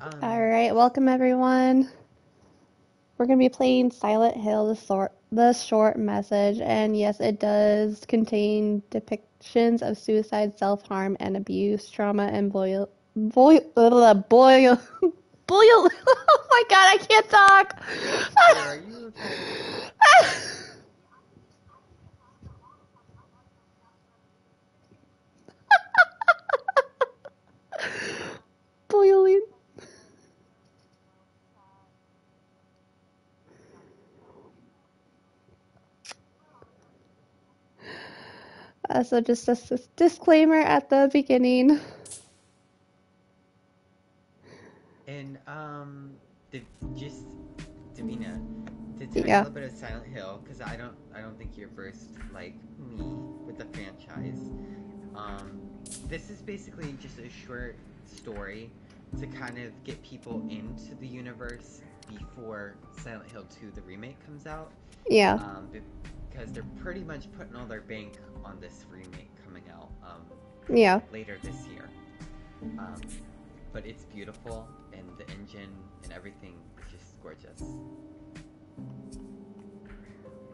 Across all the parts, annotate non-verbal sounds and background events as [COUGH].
Um, Alright, welcome everyone. We're gonna be playing Silent Hill, the short, the short message, and yes, it does contain depictions of suicide, self-harm, and abuse, trauma, and boil, boil, boil, [LAUGHS] boil. [LAUGHS] Oh my god, I can't talk. are you okay? [LAUGHS] Boiling. Uh, so just a s- disclaimer at the beginning. And um, the, just Davina, to tell you a little bit of Silent Hill, because I don't, I don't think you're versed like me with the franchise. Um, this is basically just a short story to kind of get people into the universe before Silent Hill 2, the remake, comes out. Yeah. Um, because they're pretty much putting all their bank on this remake coming out um, Yeah. later this year. Um, but it's beautiful, and the engine and everything is just gorgeous.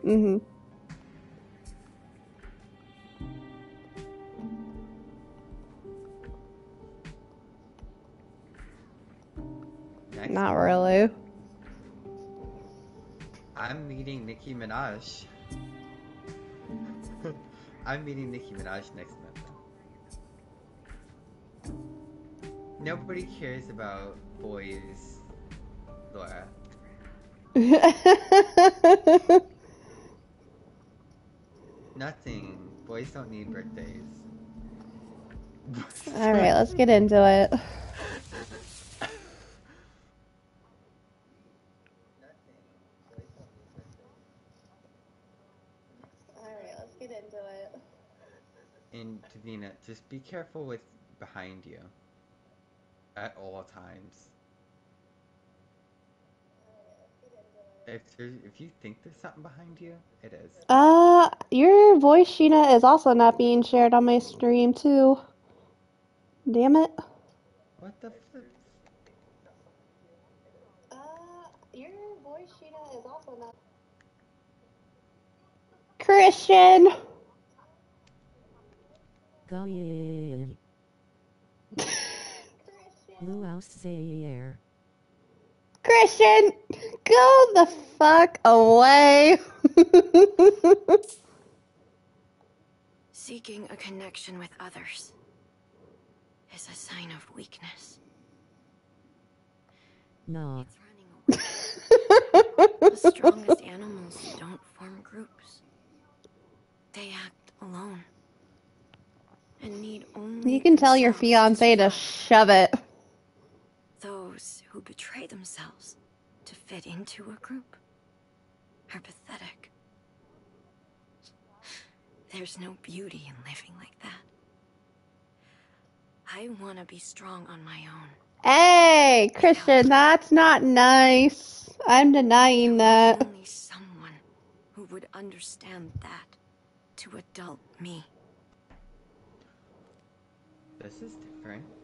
Mhm. Not really. I'm meeting Nicki Minaj. I'm meeting Nicki Minaj next month. Nobody cares about boys, Laura. [LAUGHS] Nothing. Boys don't need birthdays. All right, let's get into it. All right, let's get into it. And Davina, just be careful with behind you at all times. If there, if you think there's something behind you, it is. Uh, your voice, Sheena, is also not being shared on my stream too. Damn it. What the flip? Uh, your voice, Sheena, is also not. Christian. Go [LAUGHS] ye. Christian, go the fuck away. [LAUGHS] Seeking a connection with others is a sign of weakness. No. It's running away. [LAUGHS] The strongest animals don't form groups. They act alone. And need only you can tell your fiance to shove it. Those who betray themselves to fit into a group are pathetic. There's no beauty in living like that. I want to be strong on my own. Hey, Christian, that's not nice. I'm denying that. Only someone who would understand that to adult me. This is different.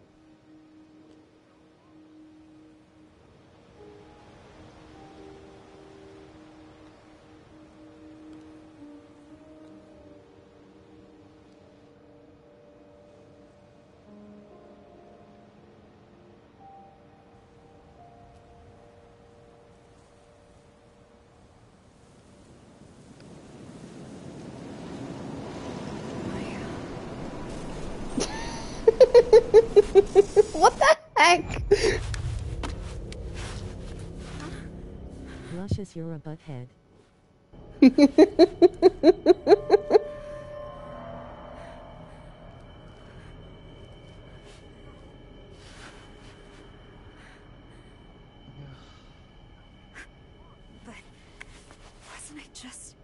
Luscious, you're a butthead. [LAUGHS] But wasn't it just.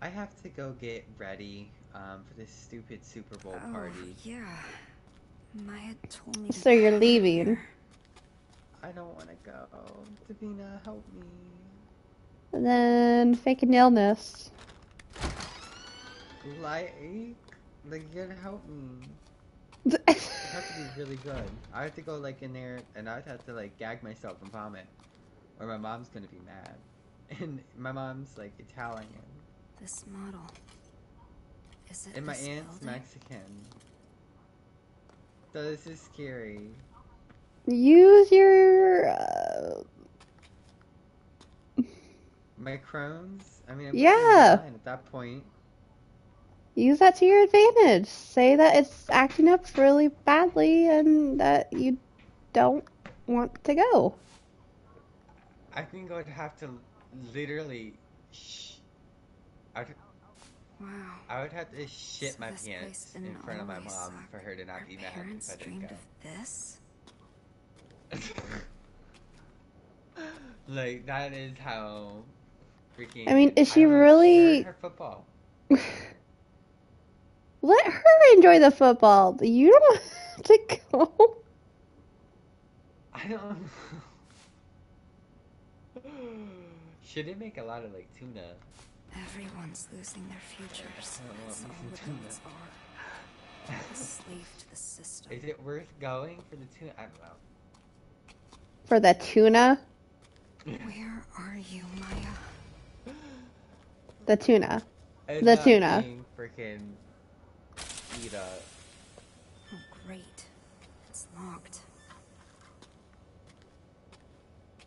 I have to go get ready um, for this stupid Super Bowl party. Oh, yeah. Maya told me. to So you're leaving. here. I don't want to go. Davina, help me. And then fake an illness. Like, like, you gotta help me. [LAUGHS] It has to be really good. I have to go like in there, and I'd have to like gag myself and vomit, or my mom's gonna be mad. [LAUGHS] And my mom's like Italian, This model. Is it and my aunt's building? Mexican. So this is scary. Use your. Uh, My Crohn's. I mean, I'm Yeah. at that point. use that to your advantage. Say that it's acting up really badly and that you don't want to go. I think I would have to literally. Sh- I'd, Wow. I would have to shit So my pants in front of my mom suck. for her to not Our be mad parents if I didn't dreamed go. of this. [LAUGHS] like that is how freaking. I mean, is she really- her football? [LAUGHS] Let her enjoy the football. You don't [LAUGHS] have to go. I don't. Should it make a lot of like tuna? Everyone's losing their futures. I don't That's all to do adults are. A slave to the system. Is it worth going for the tuna? I don't know. For the tuna? Where are you, Maya? The tuna. It's The not tuna. being Freaking eat up. Oh, great. It's locked.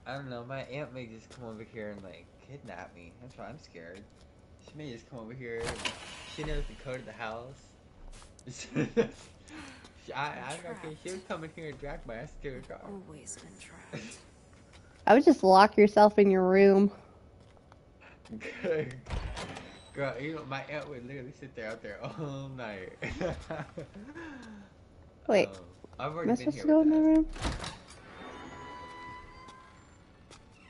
I don't know. My aunt may just come over here and like kidnap me. That's why I'm scared. She may just come over here. And she knows the code of the house. [LAUGHS] She- I, I reckon she would come in here and drag my ass to her car. Always been trapped. I would just lock yourself in your room. [LAUGHS] Girl, you know, my aunt would literally sit there out there all night. [LAUGHS] Wait, Um, I've am I been supposed here to go in my that. room?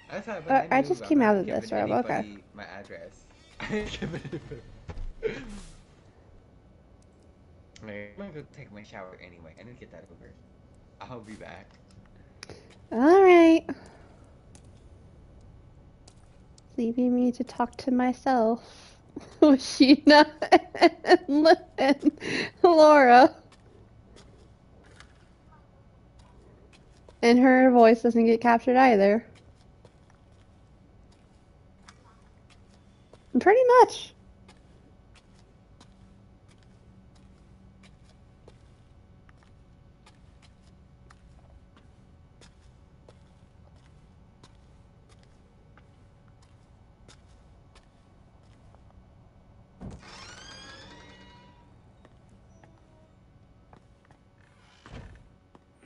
That's how when Uh, I move, just came out of this room, okay. My address. [LAUGHS] I'm gonna go take my shower anyway. I need to get that over. I'll be back. Alright. Leaving me to talk to myself. with [LAUGHS] Sheena and Laura. And her voice doesn't get captured either. Pretty much.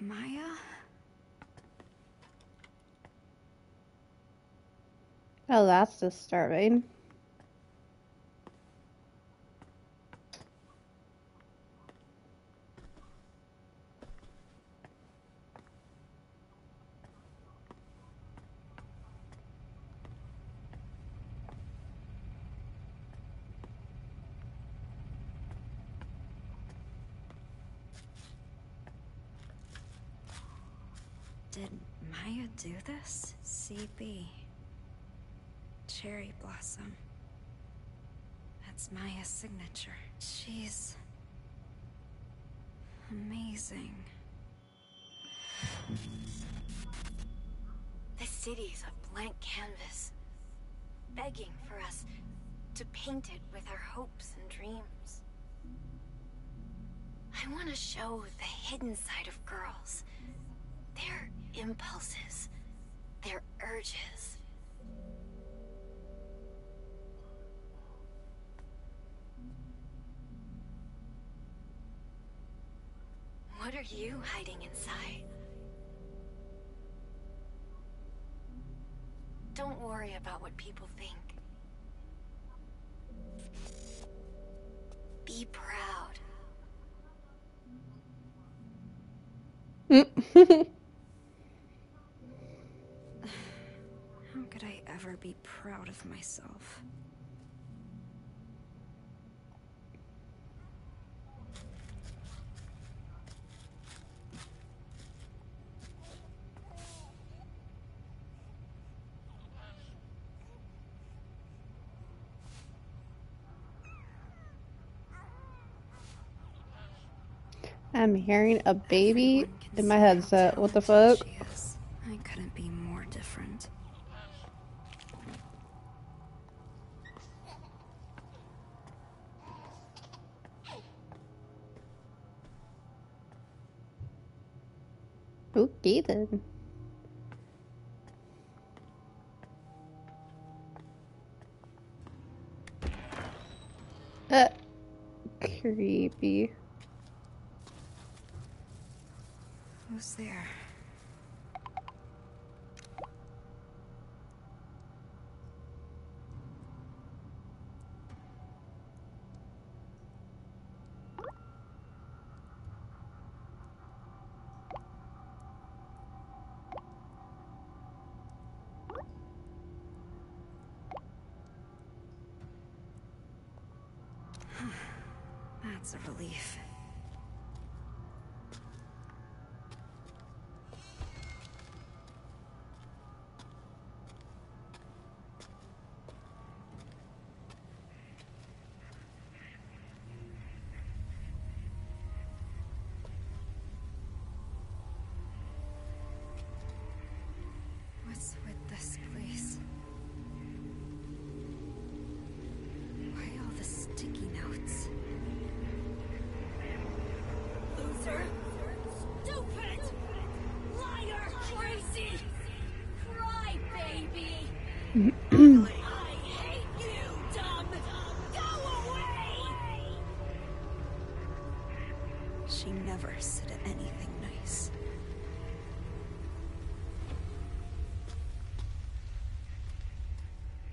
Maya? Oh, that's disturbing. Did Maya do this? CB. That's Maya's signature. She's. amazing. The city's a blank canvas, begging for us to paint it with our hopes and dreams. I want to show the hidden side of girls, their impulses, their urges. Are you hiding inside? Don't worry about what people think. Be proud. How could I ever be proud of myself? I'm hearing a baby in my headset. What the fuck? I couldn't be more different. Okay then. Uh, creepy. Who's there? She never said anything nice.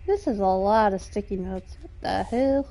This is a lot of sticky notes. What the hell?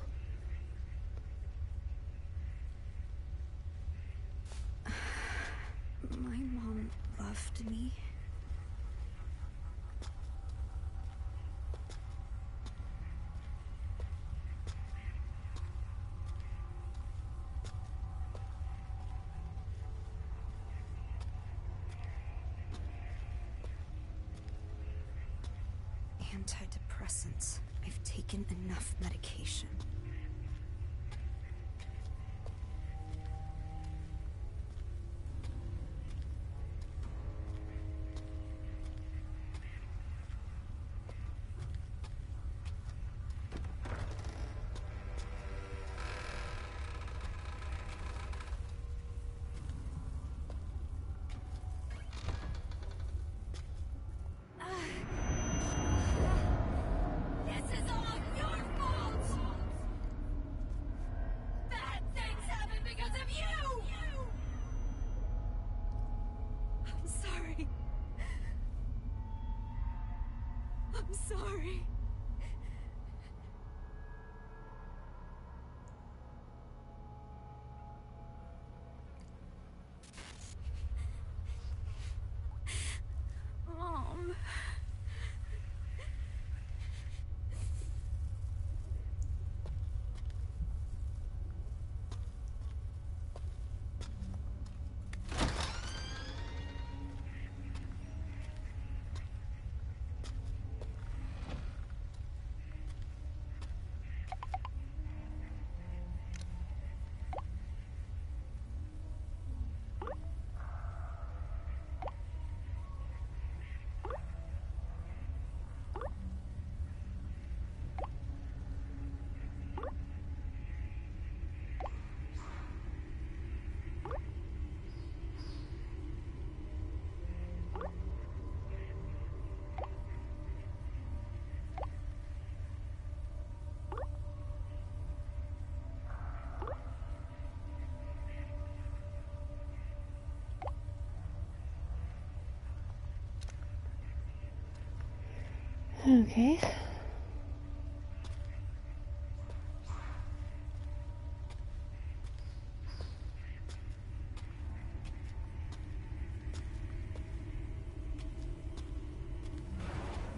Okay.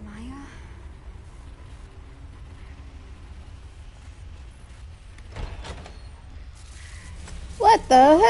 Maya? What the hell?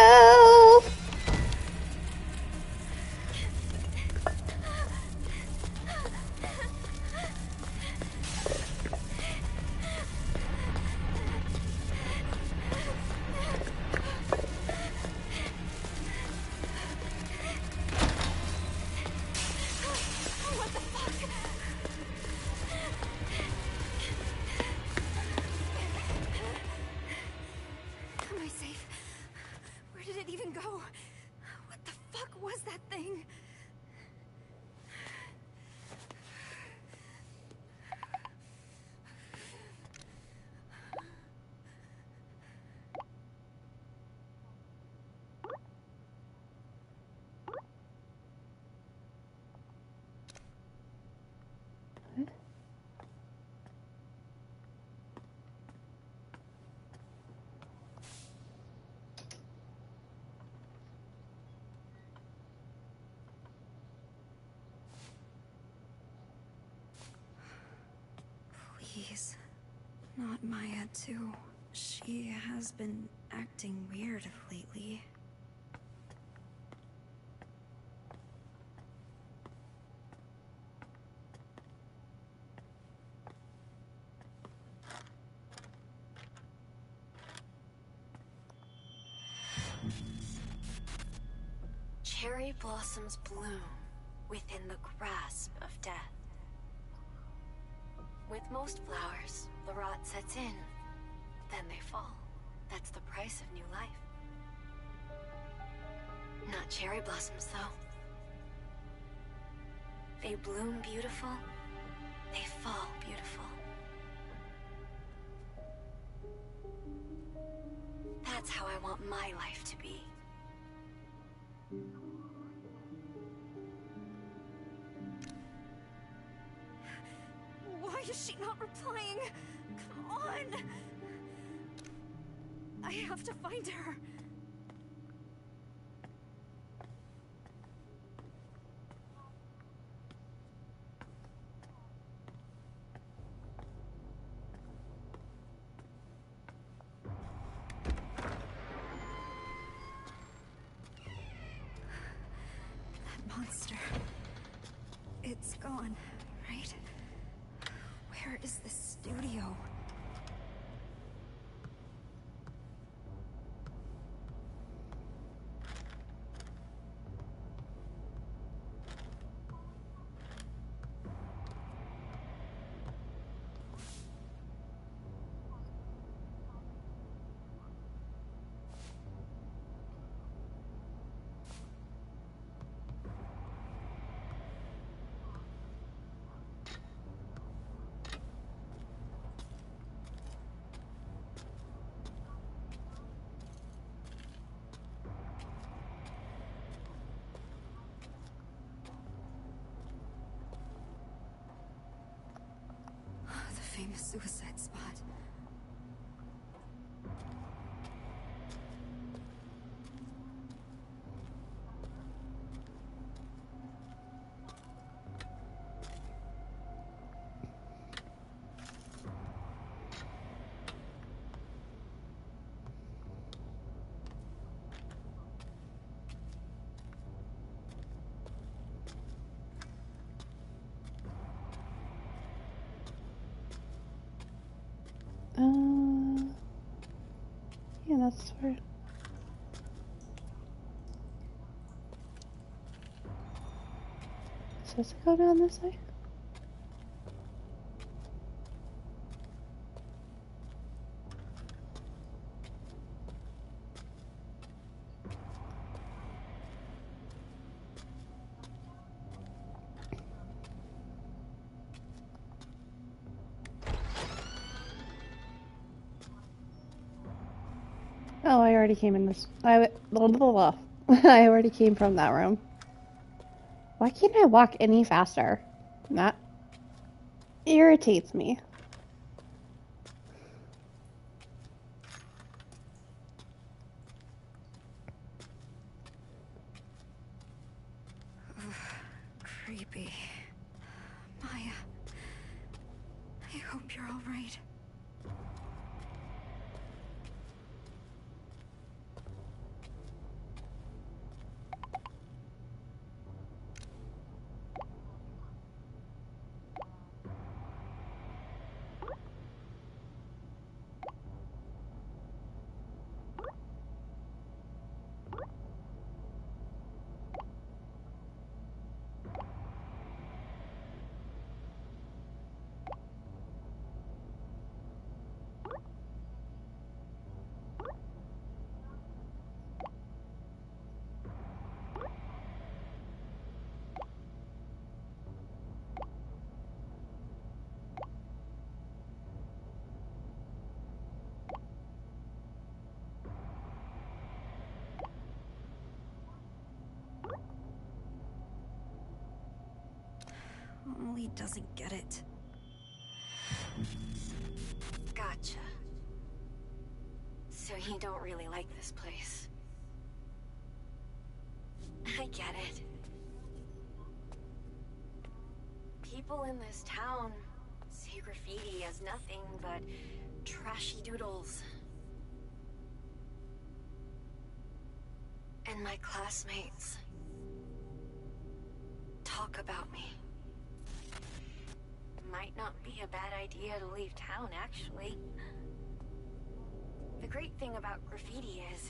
Not Maya, too. She has been acting weird lately. Cherry blossoms bloom within the grasp of death. With most flowers, the rot sets in, then they fall. That's the price of new life. Not cherry blossoms, though. They bloom beautiful, they fall beautiful. That's how I want my life to have to find her. That monster. It's gone, right? Where is the studio? Famous suicide spot. Uh, yeah, that's where. Supposed to go down this way? Oh, I already came in this. I blah, blah, blah. [LAUGHS] I already came from that room. Why can't I walk any faster? That irritates me. Really doesn't get it. Gotcha. So you don't really like this place? I get it. People in this town see graffiti as nothing but trashy doodles. And my classmates be a bad idea to leave town, actually. The great thing about graffiti is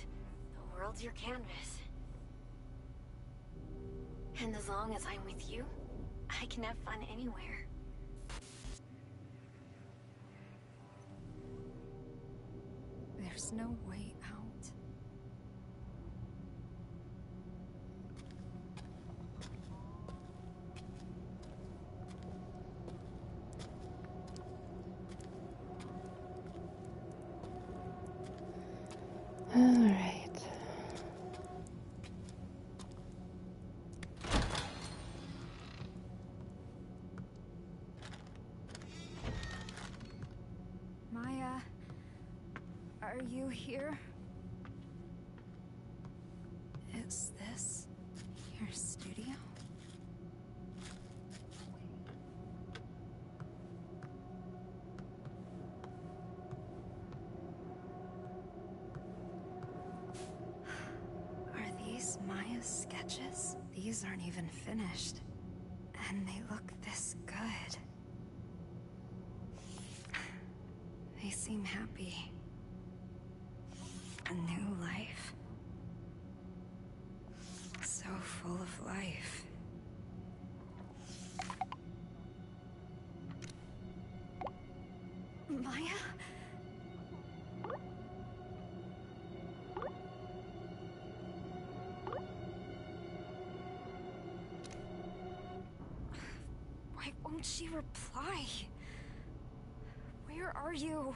the world's your canvas. And as long as I'm with you, I can have fun anywhere. There's no way out. All right. Maya, are you here? Is this your studio? [SIGHS] Are these Maya's sketches? These aren't even finished. And they look this good. [SIGHS] They seem happy. A new life. So full of life. Maya? Why won't she reply? Where are you?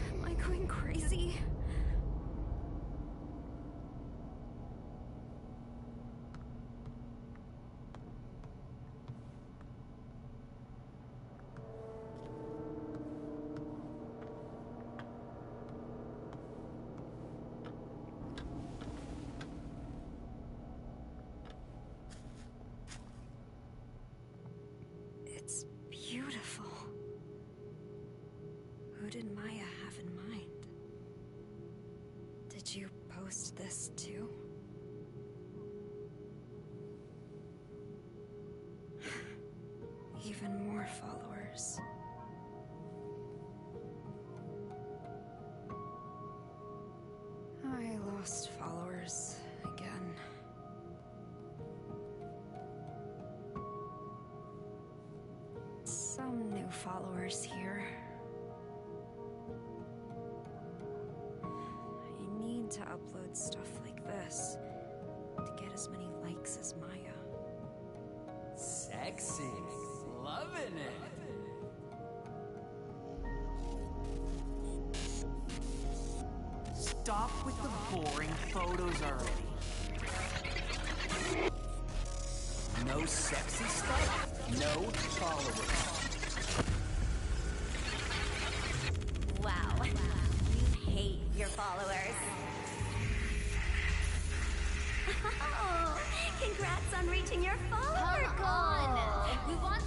more followers. I lost followers again. Some new followers here. I need to upload stuff like this to get as many likes as Maya. Sexy. Loving it. Stop with the boring photos already. No sexy stuff, no followers. Wow. You hate your followers. [LAUGHS] Oh, congrats on reaching your follower goal. We want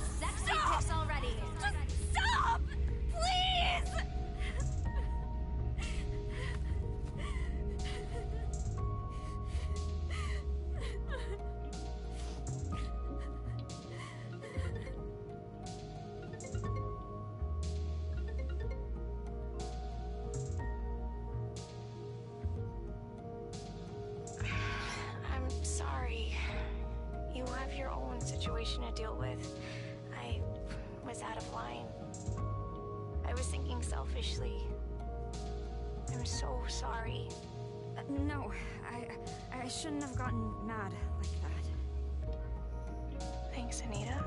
shouldn't have gotten mad like that. Thanks, Anita.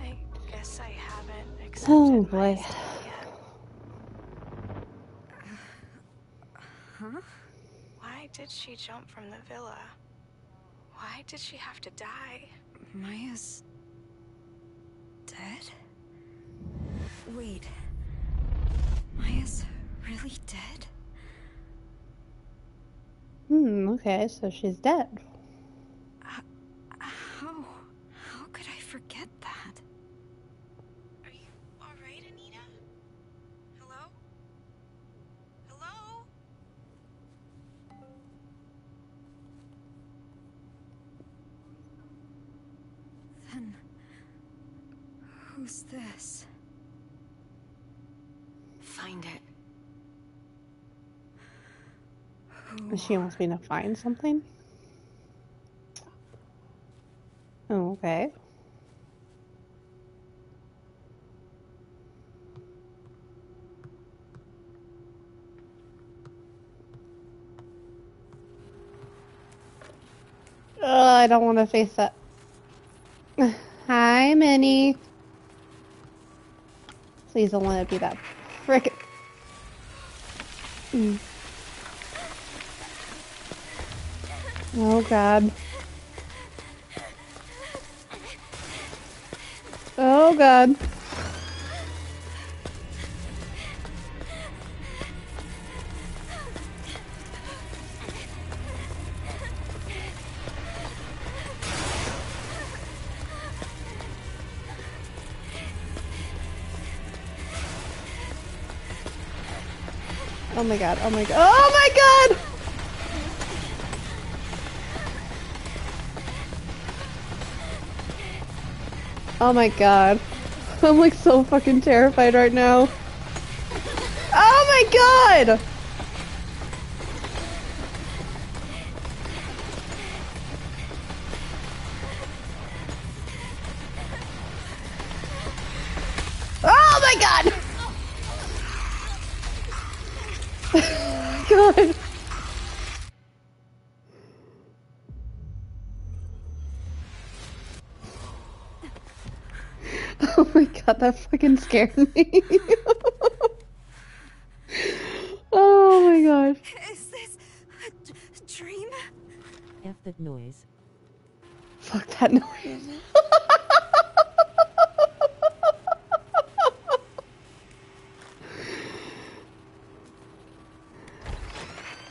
I guess I haven't accepted Oh by boy. Astasia. Huh? Why did she jump from the villa? Why did she have to die? Maya's dead? Wait. Maya's really dead? Hmm, okay, so she's dead. How? How could I forget that? Are you alright, Anita? Hello? Hello? Then. Who's this? Find it. Who? She wants me to find something? Oh, okay. I don't want to face that. [LAUGHS] Hi, Minnie. Please don't let it be that frickin'. Mm. Oh god. Oh god. Oh my god, oh my god, oh my god! Oh my god. I'm like so fucking terrified right now. Oh my god! That fucking scared me. [LAUGHS] oh my god. Is this a d- dream? F that noise. Fuck that noise.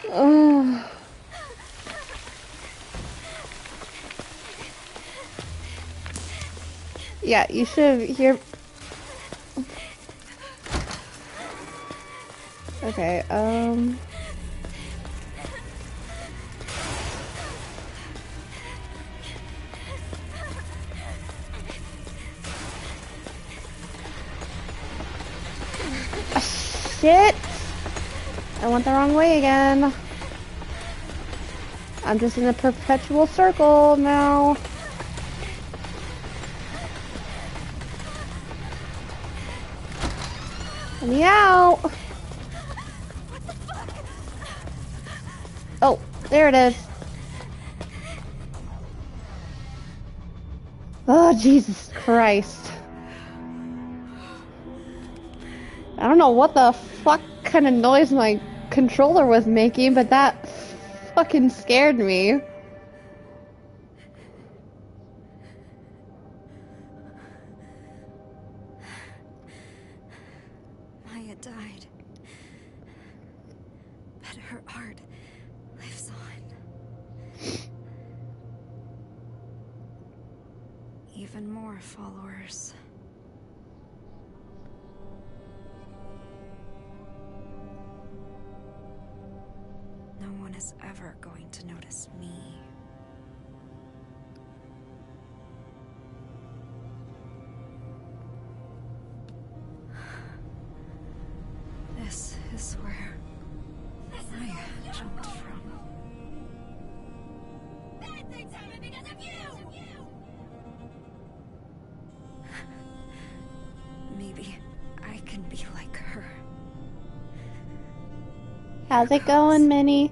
oh. [SIGHS] Yeah, you should hear. Okay, um. Shit! I went the wrong way again. I'm just in a perpetual circle now. Let me out! Oh, there it is. Oh, Jesus Christ. I don't know what the fuck kind of noise my controller was making, but that fucking scared me. How's it going, Minnie?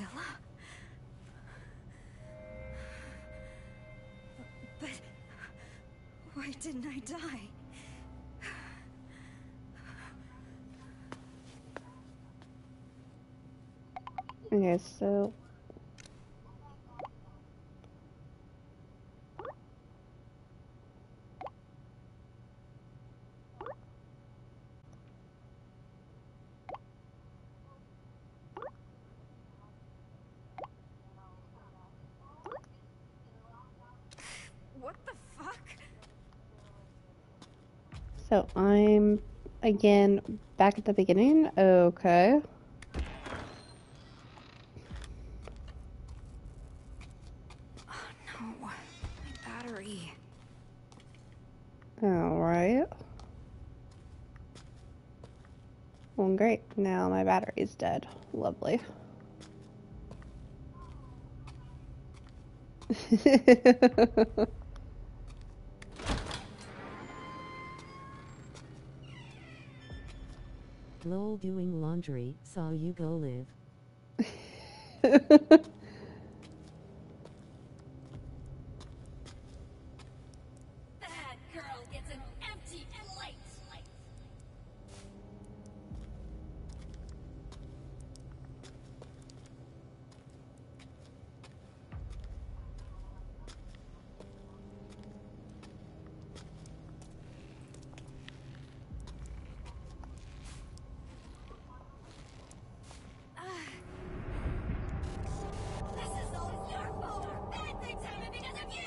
Phila? But why didn't I die? Okay, so What the fuck? so I'm again back at the beginning. Okay. Oh No, my battery. Alright. Well, great. Now my battery's dead. Lovely. [LAUGHS] Lol doing laundry, saw you go live. [LAUGHS] Bad girl gets an empty plate. This is all your fault. Bad things happen because of you.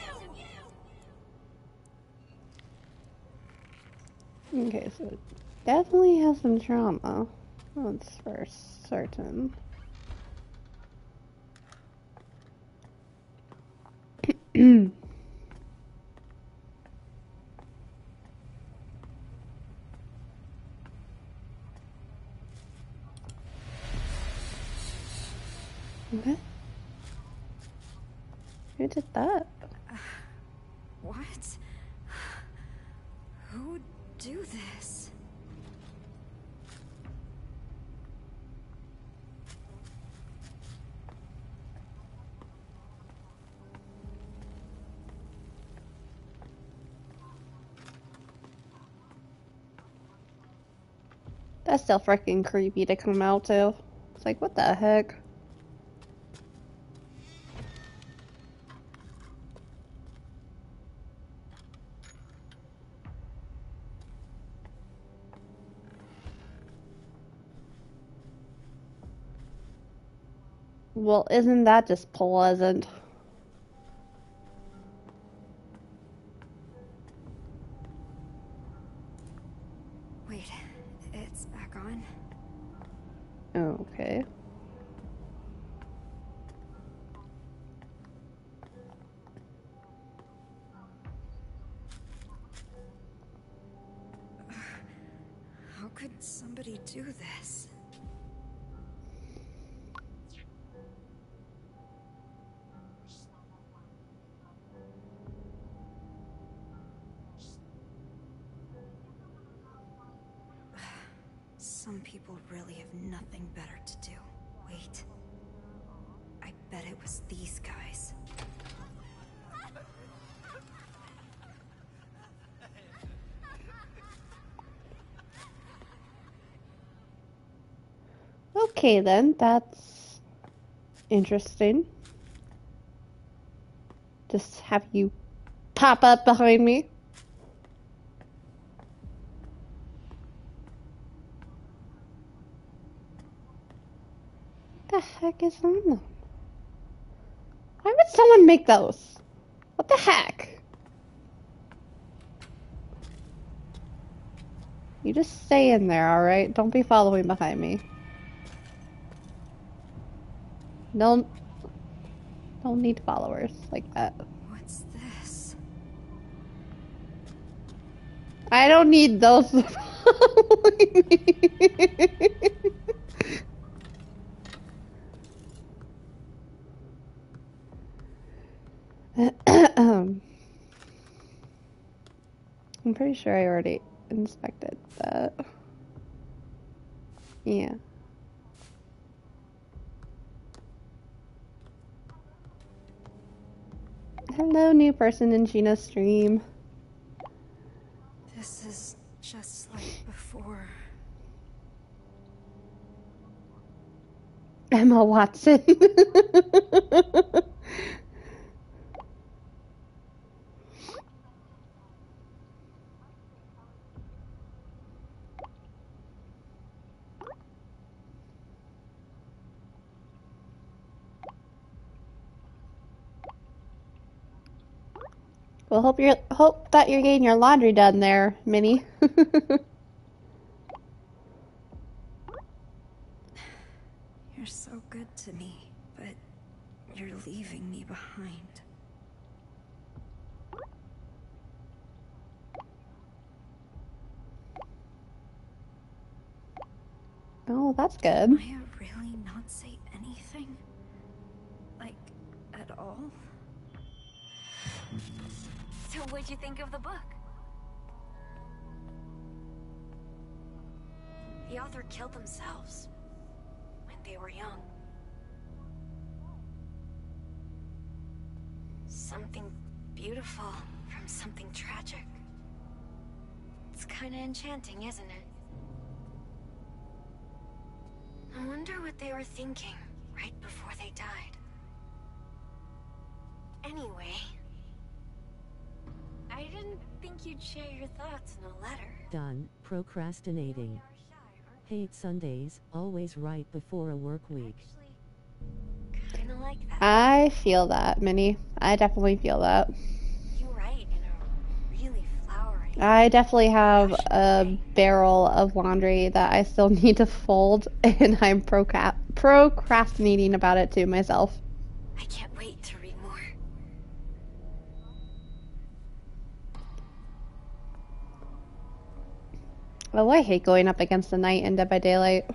Okay, so it definitely has some trauma. That's for certain. [COUGHS] what? Who did that? What? Who would do this? Still freaking creepy to come out to. It's like, what the heck? Well, isn't that just pleasant? Okay. Okay then, that's interesting. Just have you pop up behind me. What the heck is on them? Why would someone make those? What the heck? You just stay in there, alright? Don't be following behind me. Don't don't need followers like that. What's this? I don't need those [LAUGHS] [CLEARS THROAT] I'm pretty sure I already inspected that. Yeah. Hello, new person in Gina's stream. This is just like before. Emma Watson. [LAUGHS] well, hope you're hope that you're getting your laundry done there, Minnie. [LAUGHS] You're so good to me, but you're leaving me behind. oh, that's good. What'd you think of the book? The author killed themselves when they were young. Something beautiful from something tragic. It's kinda enchanting, isn't it? I wonder what they were thinking right before they died. Anyway, I didn't think you'd share your thoughts in a letter. Done, procrastinating. Hate Sundays, always right before a work week. Kinda like that. I feel that, Minnie. I definitely feel that. You write in a really flowery. I definitely have a barrel of laundry that I still [LAUGHS] need to fold, and I'm proca- procrastinating about it to myself. I can't Oh, I hate going up against the Knight and Dead by Daylight.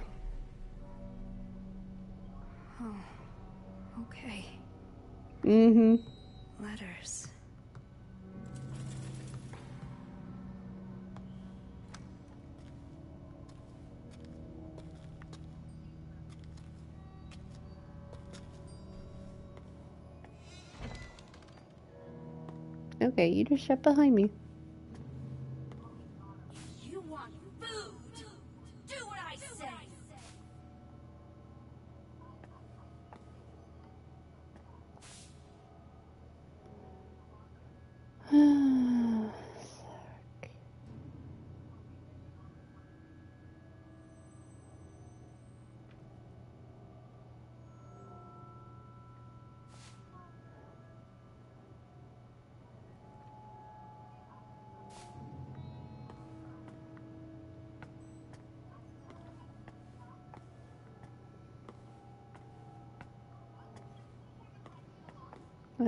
Oh, okay. Mm-hmm. Letters. Okay, you just shut behind me.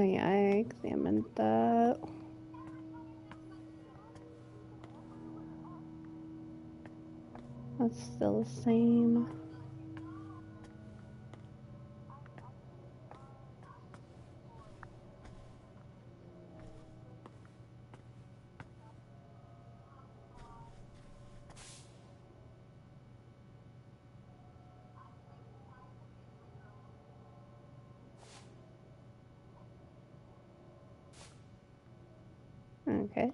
Oh I examined that. That's still the same. Okay.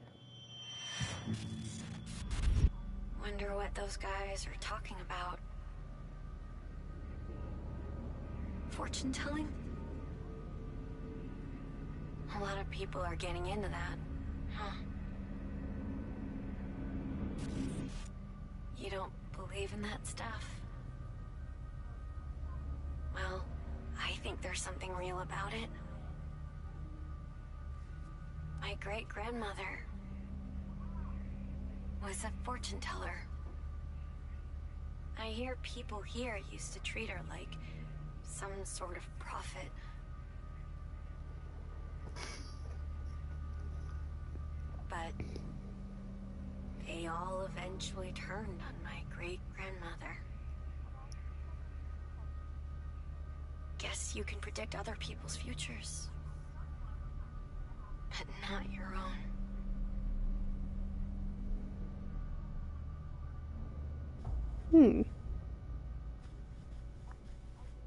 Wonder what those guys are talking about. Fortune telling? A lot of people are getting into that. Huh. You don't believe in that stuff? Well, I think there's something real about it. Great grandmother was a fortune teller. I hear people here used to treat her like some sort of prophet. But they all eventually turned on my great grandmother. Guess you can predict other people's futures, Hmm.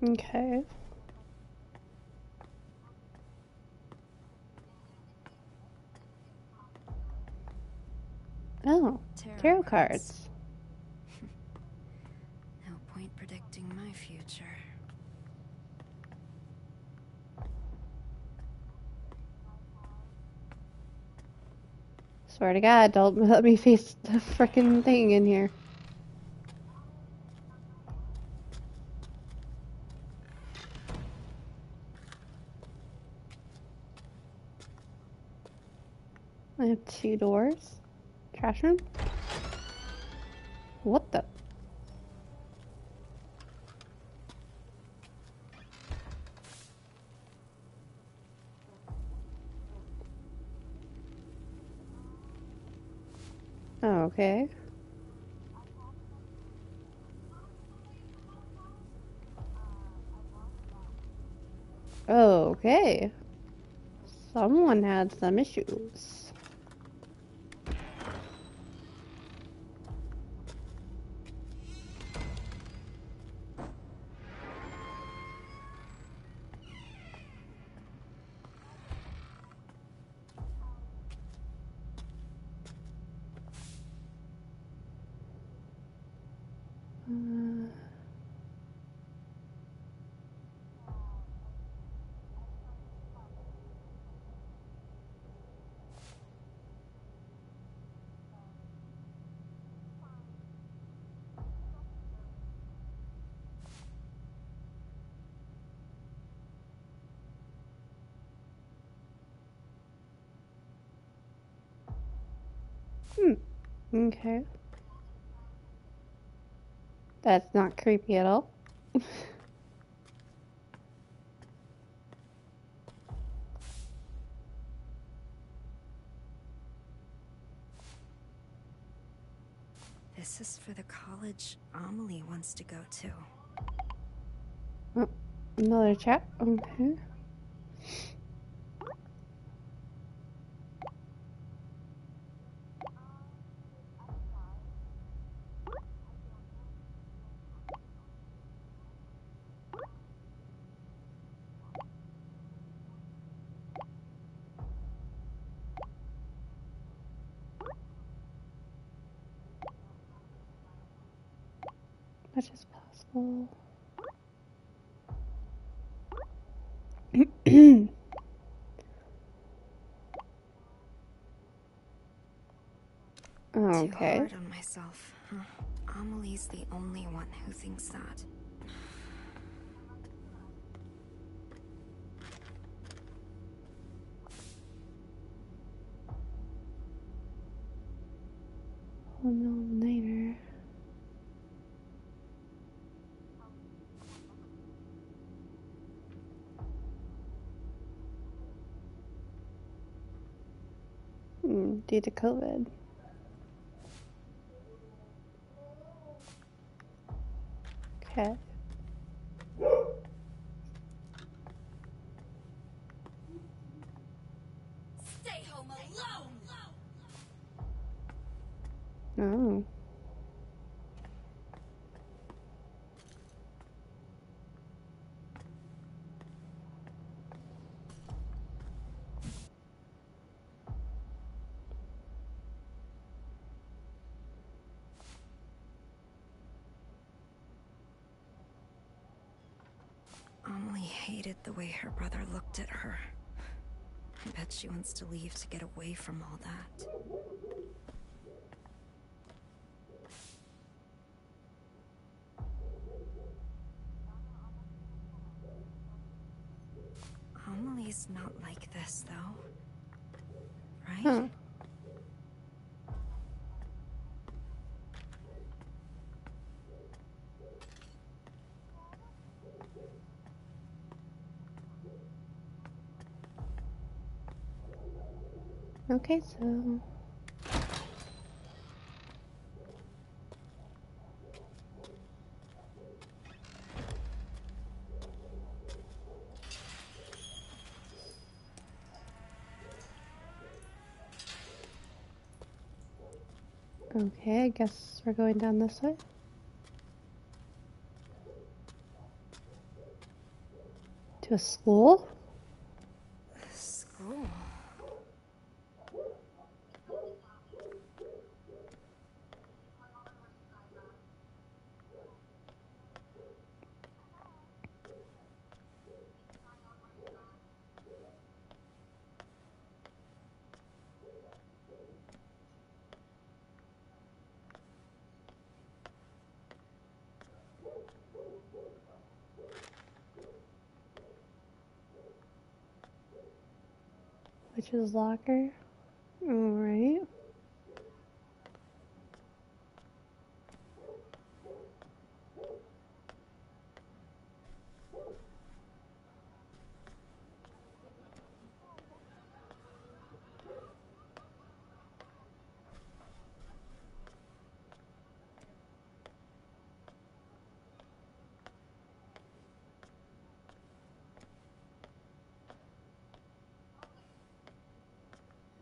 Okay. Oh, tarot, tarot cards. cards. [LAUGHS] no point predicting my future. Swear to God, don't [LAUGHS] let me face the frickin' thing in here. Have two doors. Trash room? What the? Oh, okay. Okay. Someone had some issues. Okay. That's not creepy at all. [LAUGHS] This is for the college Amelie wants to go to. Oh, Another chat. Okay. Much as possible. Too okay. hard on myself. Huh? Amelie's the only one who thinks that. I'll later. Hmm, due to COVID. Okay. Stay home alone! Oh. Amelie hated the way her brother at her. I bet she wants to leave to get away from all that. Amelie's not like this, though. Right? Huh. Okay, so Okay, I guess we're going down this way. To a school? School. Witch's locker. Alright.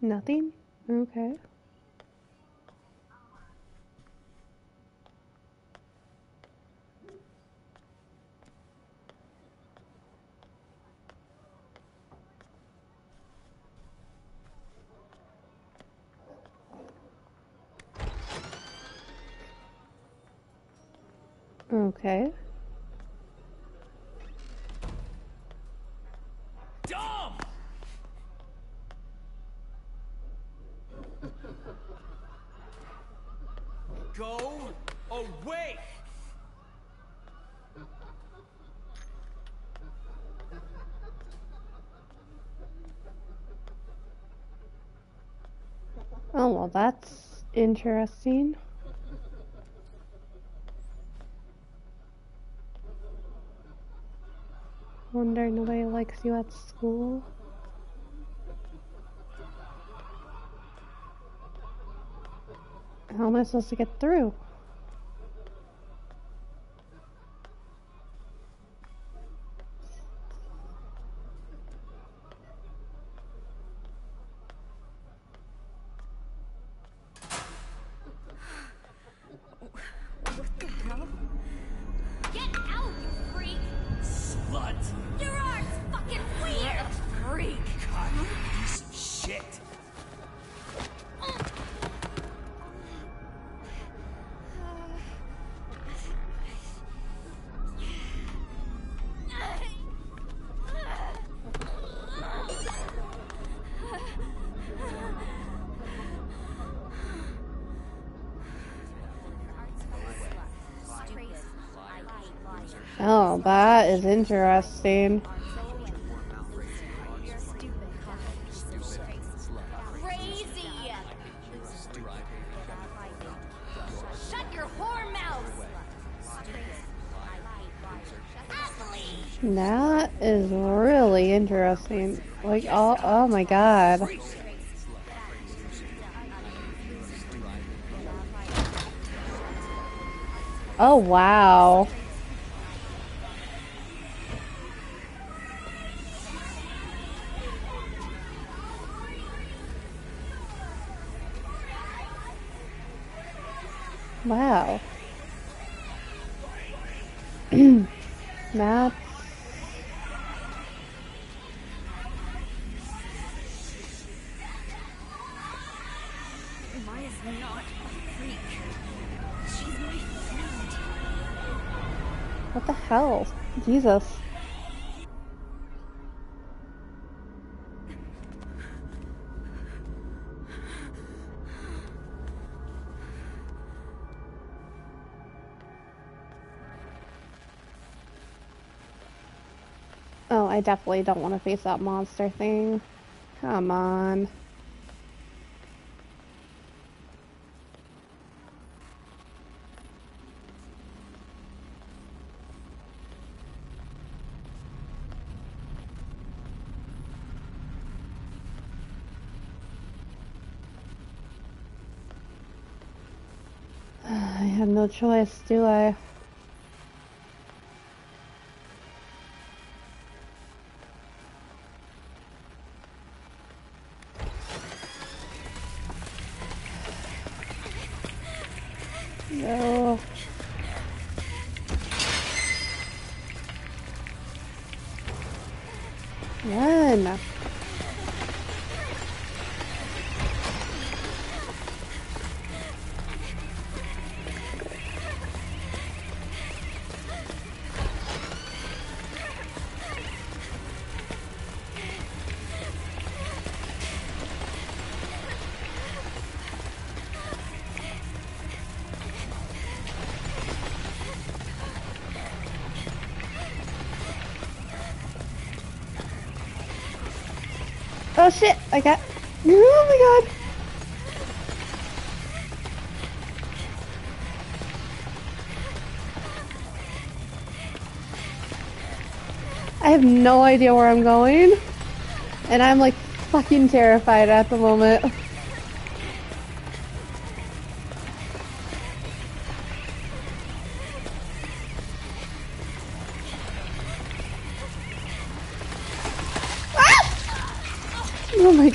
Nothing? Okay. Okay. Away! Oh, well, that's interesting. Wonder nobody likes you at school? How am I supposed to get through? That is interesting. That is really interesting. Like, oh, oh my god. Oh. Wow. Jesus. Oh, I definitely don't want to face that monster thing. Come on. I have no choice, do I? Oh shit! I got. Oh my god! I have no idea where I'm going, and I'm like fucking terrified at the moment.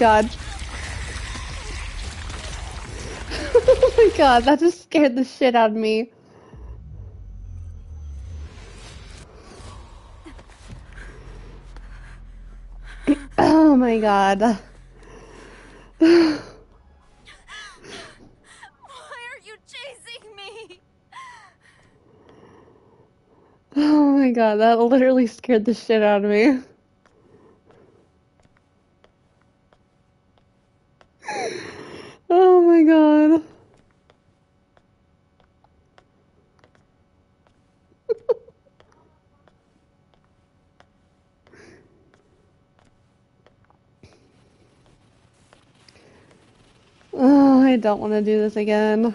God. [LAUGHS] oh my god, that just scared the shit out of me. [CLEARS THROAT] oh my god. [SIGHS] Why are you chasing me? Oh my god, that literally scared the shit out of me. Oh my god. Oh, I don't want to do this again.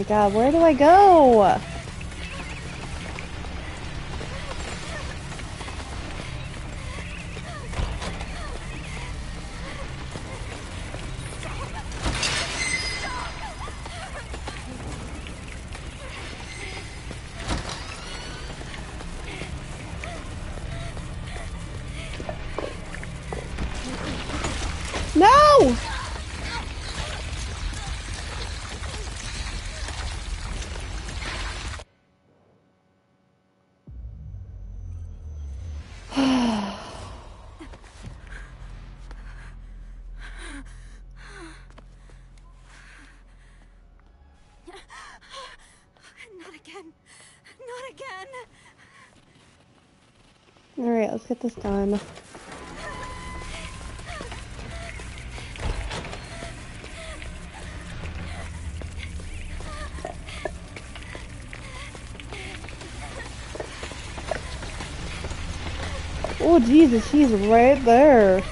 My god, where do I go? Get this done. Oh Jesus, he's right there.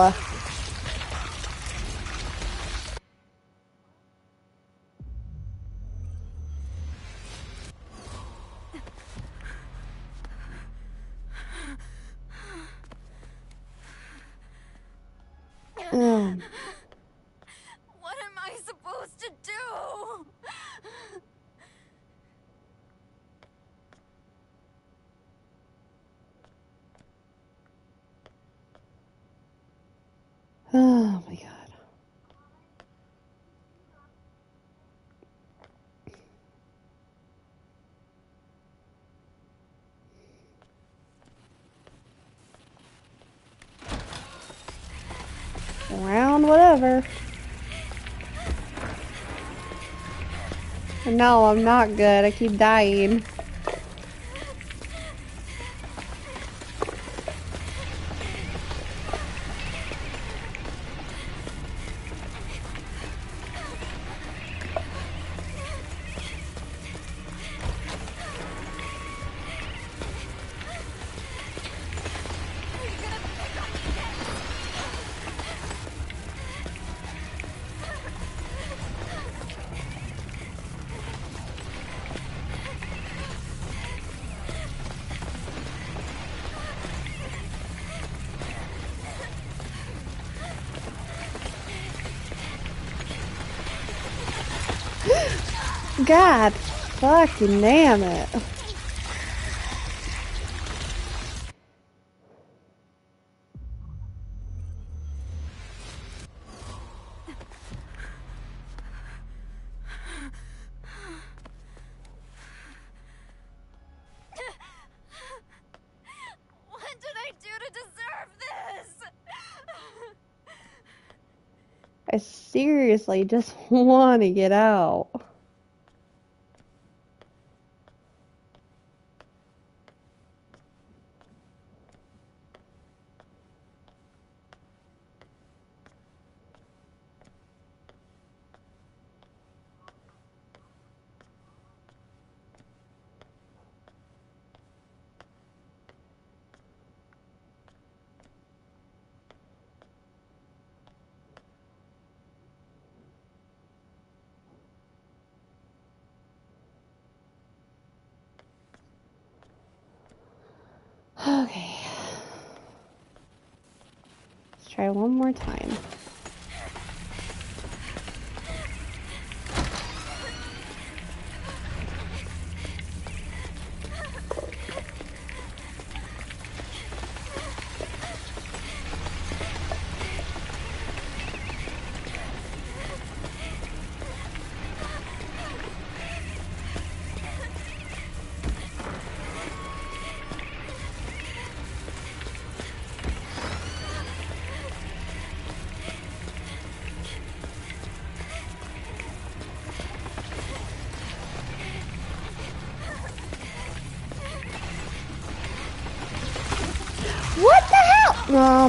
Hell? Um, What am I supposed to do? oh my god. Round whatever. No, I'm not good. I keep dying. God fucking damn it. What did I do to deserve this? I seriously just [LAUGHS] want to get out. Try one more time.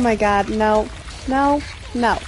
My god, no. No, no.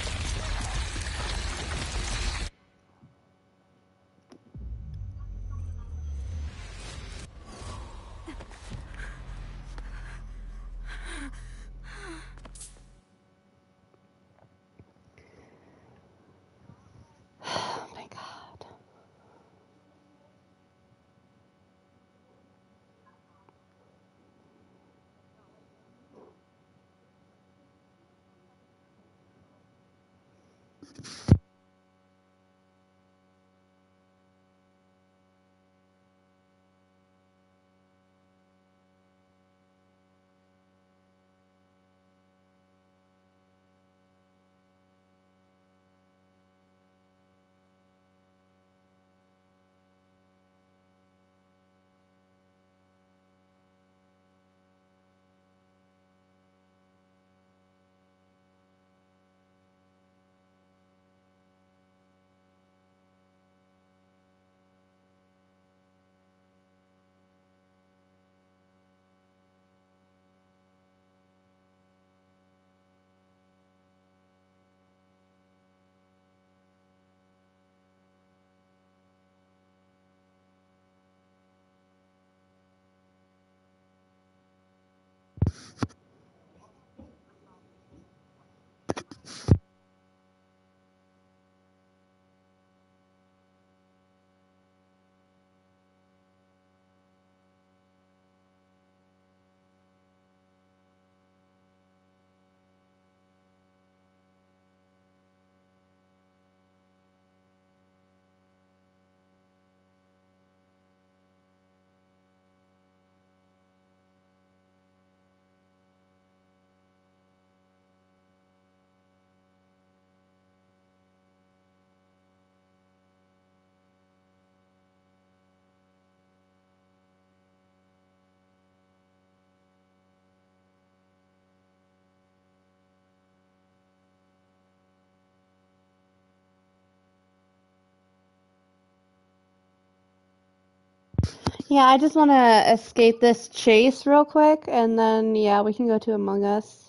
Yeah, I just want to escape this chase real quick, and then, yeah, we can go to Among Us.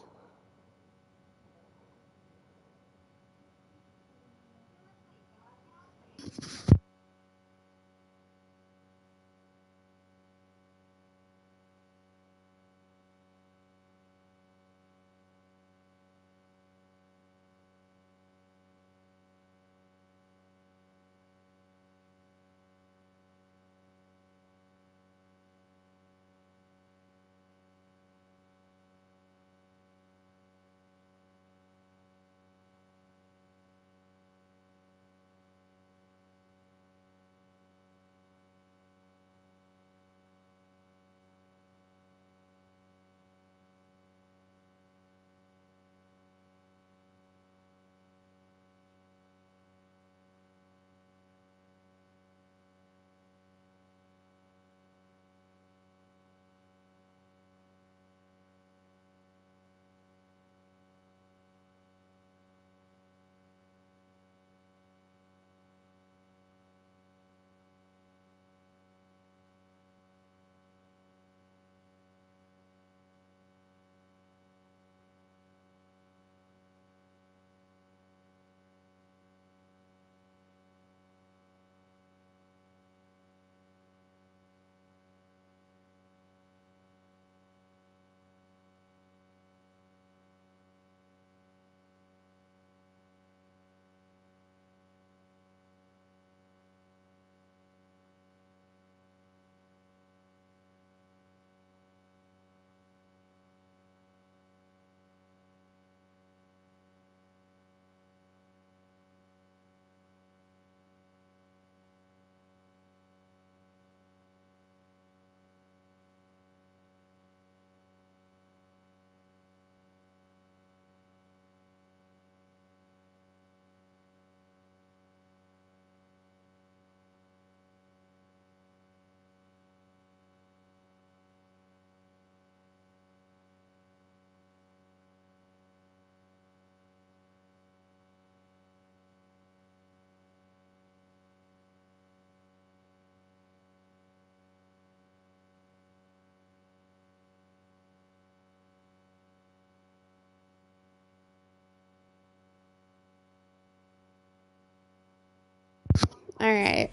Alright.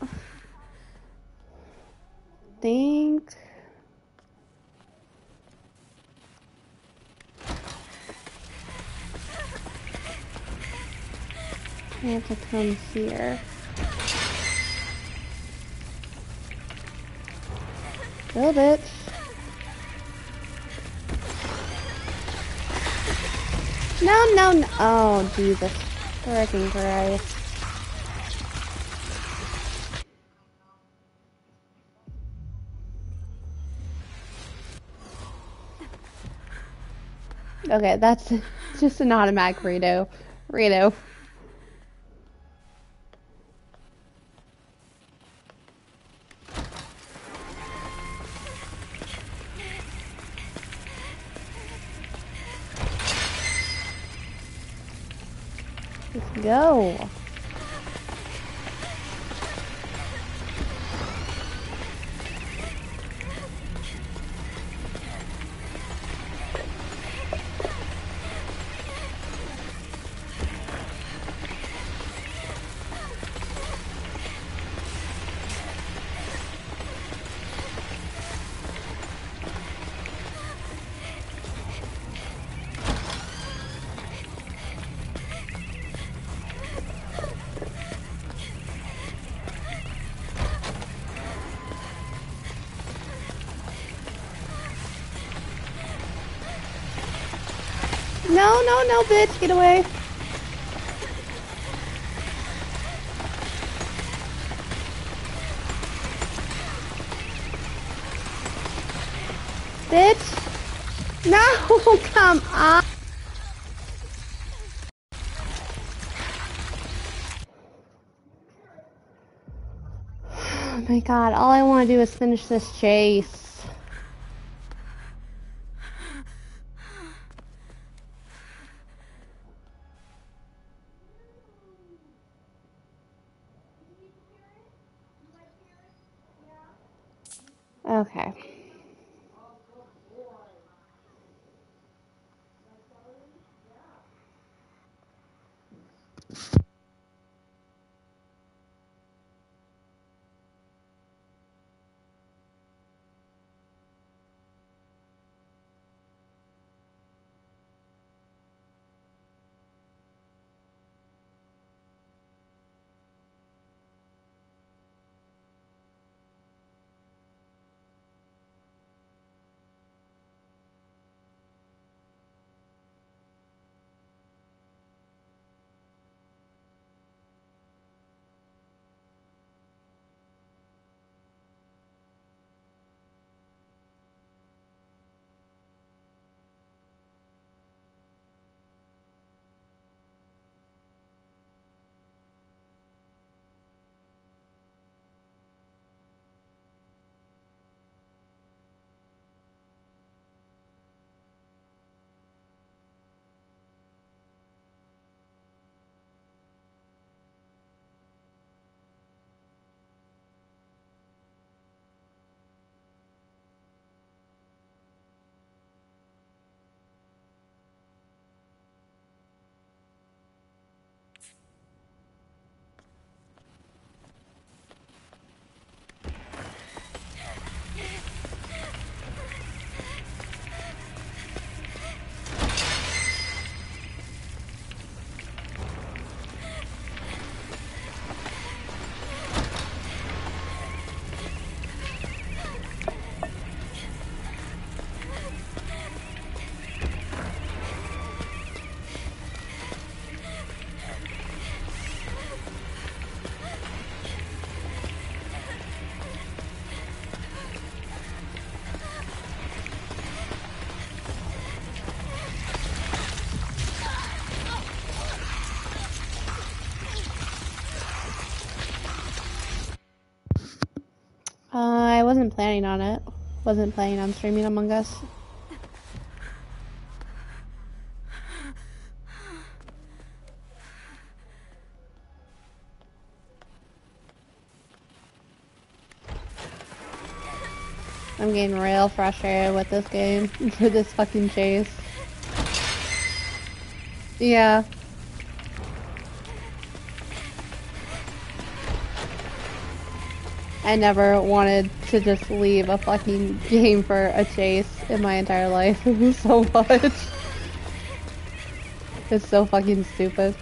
Think. I have to come here. Build it. No, no, no. Oh, Jesus. Freaking Christ. Okay, that's [LAUGHS] just an automatic Rito. Rito. No, bitch, get away. Bitch. No, [LAUGHS] come on. Oh my god, all I want to do is finish this chase. Okay. I wasn't planning on it. Wasn't planning on streaming Among Us. I'm getting real frustrated with this game [LAUGHS] for this fucking chase. Yeah. I never wanted to just leave a fucking game for a chase in my entire life [LAUGHS] so much. It's so fucking stupid.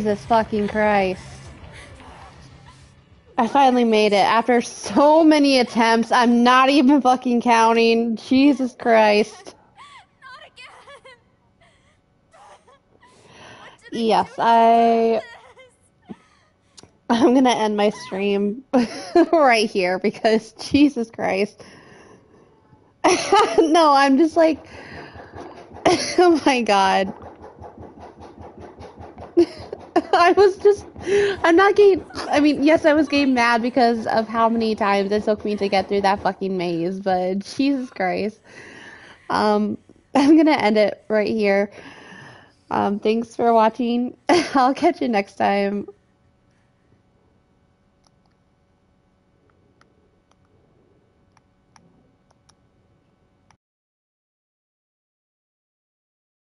Jesus fucking Christ. I finally made it after so many attempts. I'm not even fucking counting. Jesus Christ. Yes, I. I'm gonna end my stream [LAUGHS] right here because Jesus Christ. [LAUGHS] no, I'm just like. [LAUGHS] oh my god. [LAUGHS] I was just. I'm not getting. I mean, yes, I was getting mad because of how many times it took me to get through that fucking maze, but [LAUGHS] Jesus Christ. Um, I'm gonna end it right here. Um, thanks for watching. [LAUGHS] I'll catch you next time.